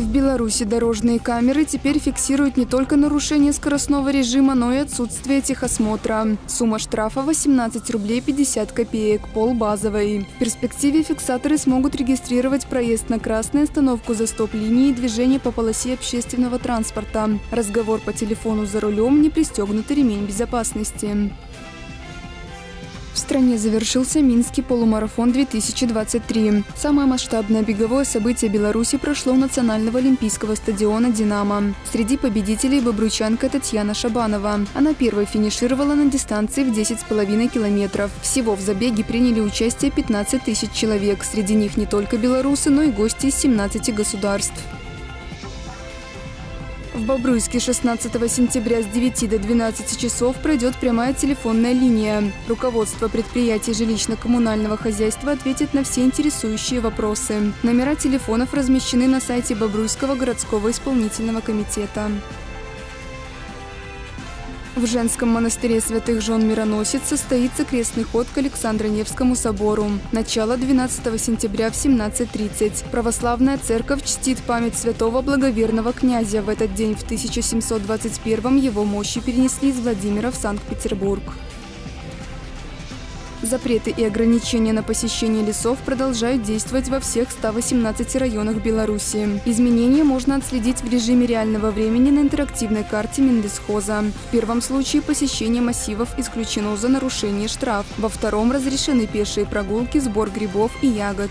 В Беларуси дорожные камеры теперь фиксируют не только нарушение скоростного режима, но и отсутствие техосмотра. Сумма штрафа 18 рублей 50 копеек, полбазовой. В перспективе фиксаторы смогут регистрировать проезд на красную остановку за стоп-линией и движение по полосе общественного транспорта. Разговор по телефону за рулем, не пристегнутый ремень безопасности. В стране завершился Минский полумарафон 2023. Самое масштабное беговое событие Беларуси прошло у Национального олимпийского стадиона «Динамо». Среди победителей бобручанка Татьяна Шабанова. Она первой финишировала на дистанции в 10,5 километров. Всего в забеге приняли участие 15 тысяч человек. Среди них не только белорусы, но и гости из 17 государств. В Бобруйске 16 сентября с 9 до 12 часов пройдет прямая телефонная линия. Руководство предприятий жилищно-коммунального хозяйства ответит на все интересующие вопросы. Номера телефонов размещены на сайте Бобруйского городского исполнительного комитета. В женском монастыре святых жен Мироносец состоится крестный ход к Александро-Невскому собору. Начало 12 сентября в 17.30. Православная церковь чтит память святого благоверного князя. В этот день в 1721 его мощи перенесли из Владимира в Санкт-Петербург. Запреты и ограничения на посещение лесов продолжают действовать во всех 118 районах Беларуси. Изменения можно отследить в режиме реального времени на интерактивной карте Минлесхоза. В первом случае посещение массивов исключено за нарушение штраф. Во втором разрешены пешие прогулки, сбор грибов и ягод.